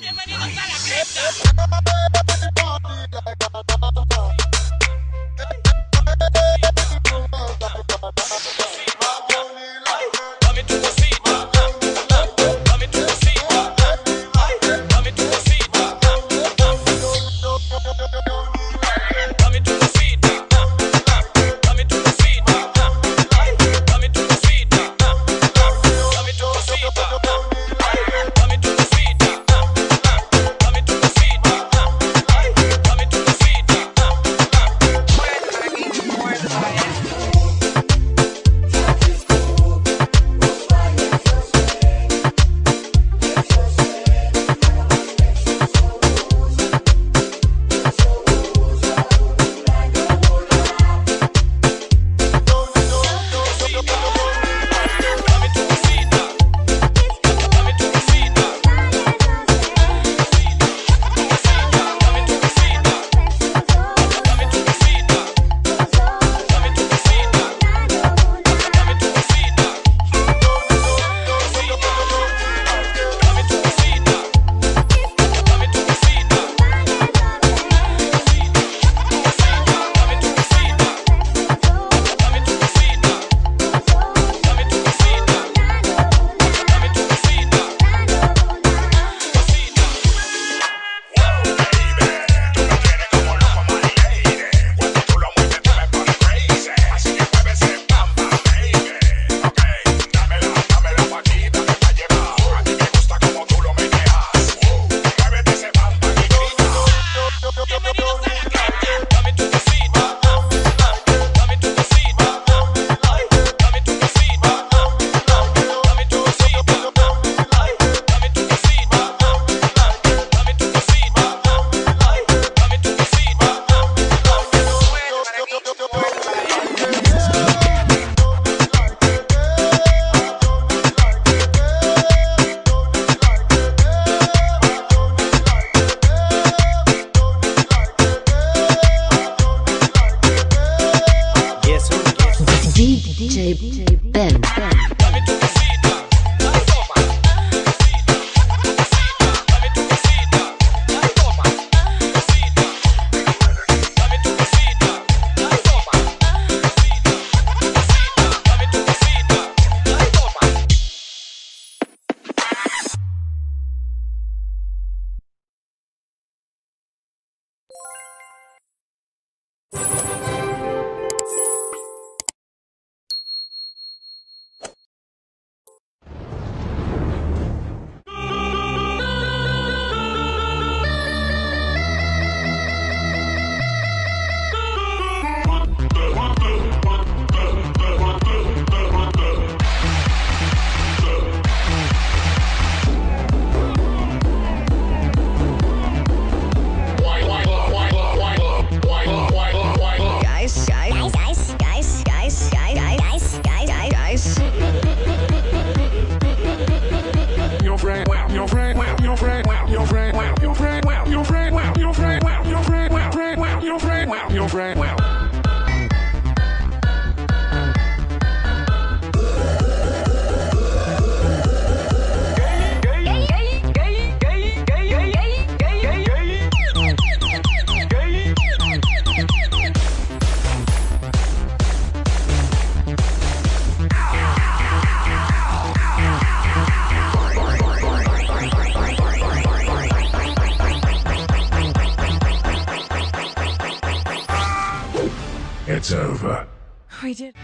Bienvenidos a la cripta. DJ Ben. you It's over. We did.